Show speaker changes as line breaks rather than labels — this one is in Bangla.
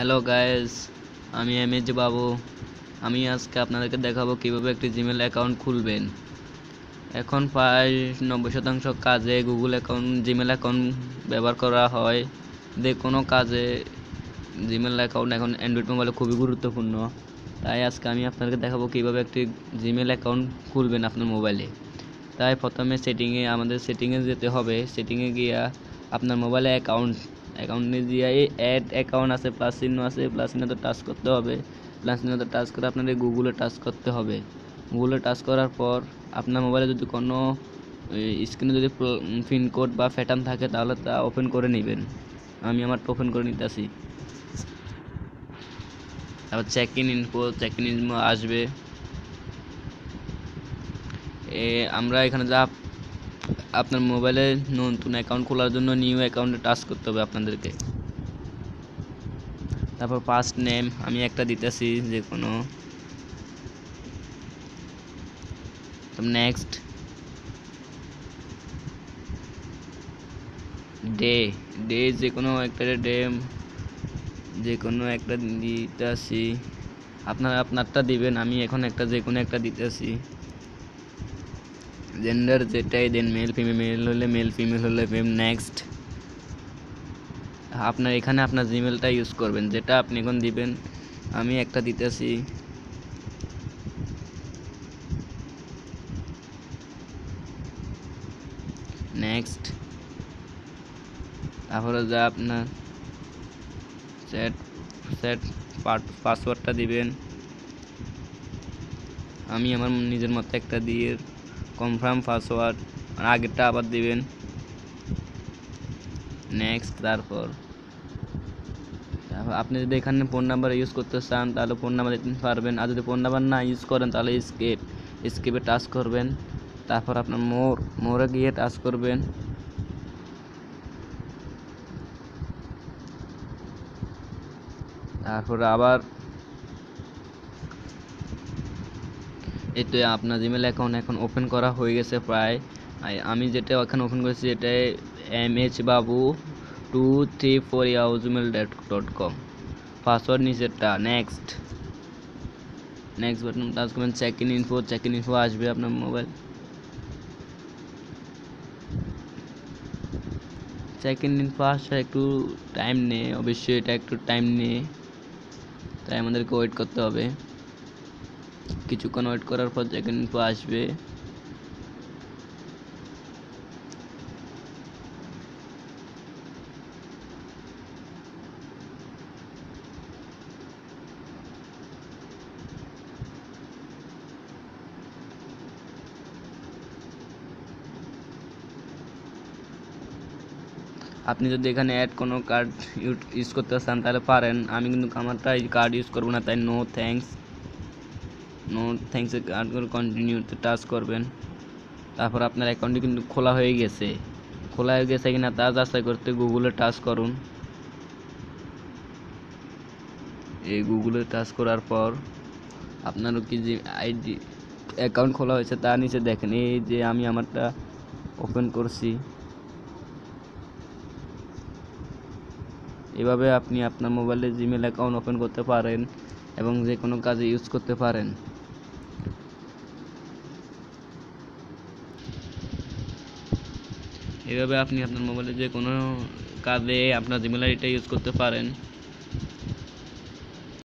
হ্যালো গাইস আমি এম এজ বাবু। আমি আজকে আপনাদেরকে দেখাবো কীভাবে একটি জিমেল অ্যাকাউন্ট খুলবেন। এখন প্রায় নব্বই শতাংশ কাজে গুগল অ্যাকাউন্ট জিমেল অ্যাকাউন্ট ব্যবহার করা হয়। যে কোনো কাজে জিমেল অ্যাকাউন্ট এখন অ্যান্ড্রয়েড মোবাইলে খুবই গুরুত্বপূর্ণ। তাই আজকে আমি আপনাদেরকে দেখাবো কীভাবে একটি জিমেল অ্যাকাউন্ট খুলবেন আপনার মোবাইলে তাই প্রথমে সেটিংয়ে আমাদের সেটিংয়ে যেতে হবে। সেটিংয়ে গিয়া আপনার মোবাইলে অ্যাকাউন্ট অ্যাকাউন্টে দিয়ে অ্যাড অ্যাকাউন্ট আছে প্লাস চিহ্ন আছে প্লাস চিহ্নতে টাচ করতে হবে। প্লাস চিহ্নতে টাচ করে আপনাদের গুগলে টাচ করতে হবে। গুগলে টাচ করার পর আপনার মোবাইলে যদি কোনো স্ক্রিনে যদি পিনকোড বা প্যাটার্ন থাকে, তাহলে তা ওপেন করে নেবেন। আমি আমার ওপেন করে নিতেছি। তারপর check in info check in আসবে আমরা এখানে যা আপনার মোবাইলে নতুন অ্যাকাউন্ট খোলার জন্য নিউ অ্যাকাউন্টে টাচ করতে হবে আপনাদেরকে। তারপর ফার্স্ট নেম আমি একটা দিতেছি যে কোনো। নেক্সট ডে ডে যে কোনো একটা ডে যে কোনো একটা দিতেছি। আপনারা, আপনারটা দিবেন, আমি এখন একটা যে কোনো একটা দিতেছি। জেন্ডার যেটাই দেন মেল ফিমেল মেল হলে মেল ফিমেল হলে নেক্সট আপনার এখানে আপনার জিমেলটা ইউজ করবেন, যেটা আপনি এখন দিবেন, আমি একটা দিতেছি। নেক্সট তারপরে যা আপনার সেট সেট পাসওয়ার্ডটা দিবেন। আমি আমার নিজের মতো একটা দিয়ে কনফার্ম পাসওয়ার্ড আগেরটা আবার দিবেন। নেক্সট তারপর। আপনি যদি এখানে ফোন নাম্বার ইউজ করতে চান, তাহলে ফোন নাম্বার দিতে পারবেন। আর যদি ফোন নাম্বার না ইউজ করেন, তাহলে স্কেপ স্কেপে টাচ করবেন। তারপর আপনার মোর মোরে গিয়ে টাচ করবেন। তারপরে আবার এই তো আপনার জিমেল অ্যাকাউন্ট এখন ওপেন করা হয়ে গেছে প্রায়। আমি যেটা এখানে ওপেন করেছি এটাই M H Babu two three four ইয়াও Gmail dot dot com password নিচেরটা নেক্সট নেক্সট বাটন টাচ করবেন check in info check in info আসবে আপনার মোবাইল চেক ইন ইনফো আসা একটু টাইম নেই, অবশ্যই এটা একটু টাইম নিয়ে তাই আমাদেরকে ওয়েট করতে হবে। কিছুক্ষণ ওয়েট করার পর ইন ইনফো আসবে। আপনি যদি এখানে অ্যাড কোনো কার্ড ইউজ করতে চান, তাহলে পারেন। আমি কিন্তু আমারটা কার্ড ইউজ করব না, তাই no thanks no thanks card করে কন্টিনিউতে টাচ করবেন। তারপর আপনার অ্যাকাউন্টটি কিন্তু খোলা হয়ে গেছে। খোলা হয়ে গেছে কিনা তা যাচাই করতে গুগলে টাচ করুন। এই গুগলে টাচ করার পর আপনার কি যে আইডি অ্যাকাউন্ট খোলা হয়েছে তার নিচে দেখেন। এই যে আমি আমারটা ওপেন করছি। এভাবে আপনি আপনার মোবাইলে জিমেল অ্যাকাউন্ট ওপেন করতে পারেন এবং যে কোনো কাজে ইউজ করতে পারেন। এভাবে আপনি আপনার মোবাইলে যে কোনো কাজে আপনার জিমেল আইডিটা ইউজ করতে পারেন।